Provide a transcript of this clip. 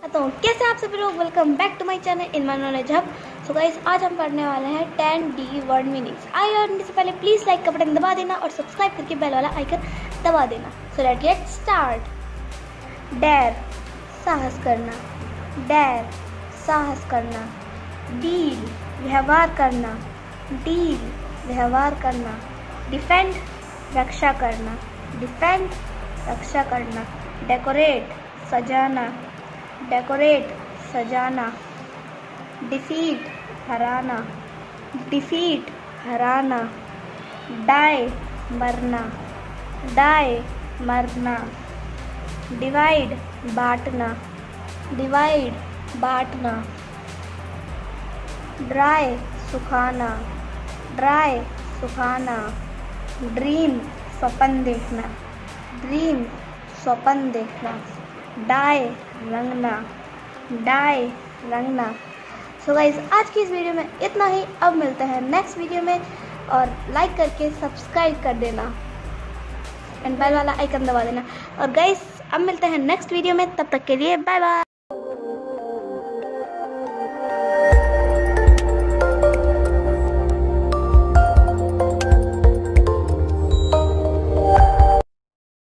तो कैसे आप सभी लोग? Welcome back to my channel in my knowledge hub so guys आज हम पढ़ने वाले हैं टेन डी वर्ड मीनिंग्स आई और से पहले प्लीज़ लाइक का बटन दबा देना और सब्सक्राइब करके बेल वाला आइकन दबा देना. So let get start dare साहस करना. डेर साहस करना. डील व्यवहार करना. डील व्यवहार करना. डिफेंड रक्षा करना. डिफेंड रक्षा करना. डेकोरेट सजाना. डेकोरेट सजाना डिफीट हराना डिफीट हराना डाई मरना डाई मरना डिवाइड बांटना डिवाइड बांटना ड्राई सुखाना ड्राई सुखाना ड्रीम स्वपन देखना ड्रीम स्वपन देखना डाई रंगना डाई रंगना। सो गाइज़ आज की इस वीडियो में इतना ही। अब मिलते हैं नेक्स्ट वीडियो में और लाइक करके सब्सक्राइब कर देना। एंड बेल वाला आइकन दबा देना। और गाइज़ अब मिलते हैं नेक्स्ट वीडियो में। तब तक के लिए बाय बाय